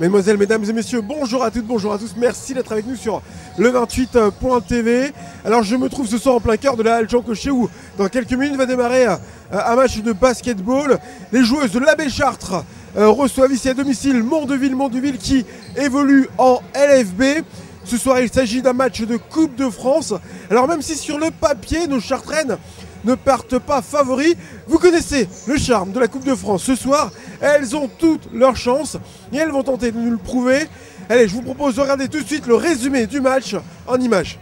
Mesdemoiselles, mesdames et messieurs, bonjour à toutes, bonjour à tous. Merci d'être avec nous sur le 28.tv. Alors, je me trouve ce soir en plein cœur de la Halle Jean Cochet où, dans quelques minutes, va démarrer euh, un match de basketball. Les joueuses de l'Abbé Chartres euh, reçoivent ici à domicile Mondeville, Mondeville qui évolue en LFB. Ce soir, il s'agit d'un match de Coupe de France. Alors, même si sur le papier, nos Chartraines ne partent pas favoris. Vous connaissez le charme de la Coupe de France ce soir. Elles ont toutes leurs chances et elles vont tenter de nous le prouver. Allez, je vous propose de regarder tout de suite le résumé du match en images.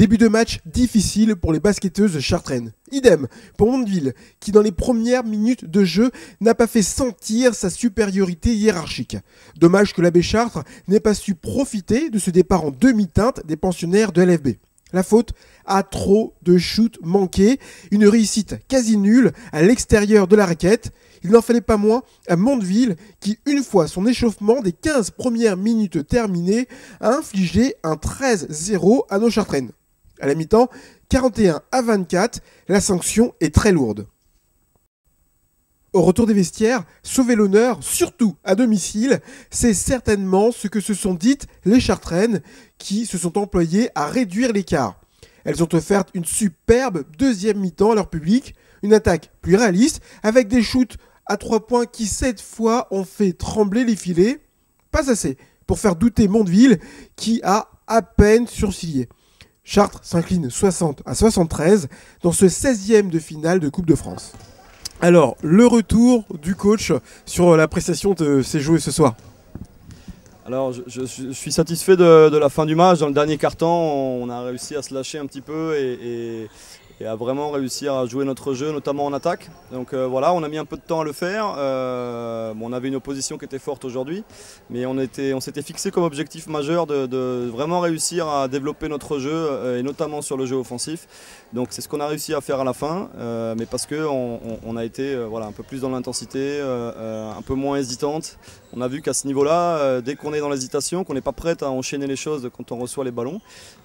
Début de match difficile pour les basketteuses chartraines. Idem pour Mondeville, qui dans les premières minutes de jeu n'a pas fait sentir sa supériorité hiérarchique. Dommage que l'abbé Chartres n'ait pas su profiter de ce départ en demi-teinte des pensionnaires de LFB. La faute à trop de shoots manqués, une réussite quasi nulle à l'extérieur de la raquette. Il n'en fallait pas moins à Mondeville qui, une fois son échauffement des 15 premières minutes terminées, a infligé un 13-0 à nos Chartraines. À la mi-temps, 41 à 24, la sanction est très lourde. Au retour des vestiaires, sauver l'honneur, surtout à domicile, c'est certainement ce que se sont dites les Chartraines qui se sont employées à réduire l'écart. Elles ont offert une superbe deuxième mi-temps à leur public, une attaque plus réaliste, avec des shoots à trois points qui cette fois ont fait trembler les filets. Pas assez pour faire douter Mondeville qui a à peine surcillé. Chartres s'incline 60 à 73 dans ce 16e de finale de Coupe de France. Alors, le retour du coach sur l'appréciation de ces joueurs ce soir. Alors, je, suis satisfait de, la fin du match. Dans le dernier quart-temps, on a réussi à se lâcher un petit peu et à vraiment réussir à jouer notre jeu, notamment en attaque. Donc euh, voilà, on a mis un peu de temps à le faire. Euh, on avait une opposition qui était forte aujourd'hui, mais on, on s'était fixé comme objectif majeur de, vraiment réussir à développer notre jeu, euh, et notamment sur le jeu offensif. Donc c'est ce qu'on a réussi à faire à la fin, mais parce qu'on on, a été voilà, un peu plus dans l'intensité, un peu moins hésitante. On a vu qu'à ce niveau-là, dès qu'on est dans l'hésitation, qu'on n'est pas prête à enchaîner les choses quand on reçoit les ballons,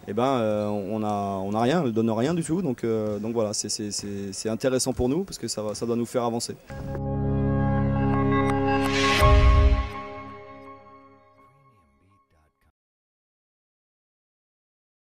eh ben, on n'a on a rien, on ne donne rien du tout. Donc, donc voilà, c'est intéressant pour nous parce que ça, ça doit nous faire avancer.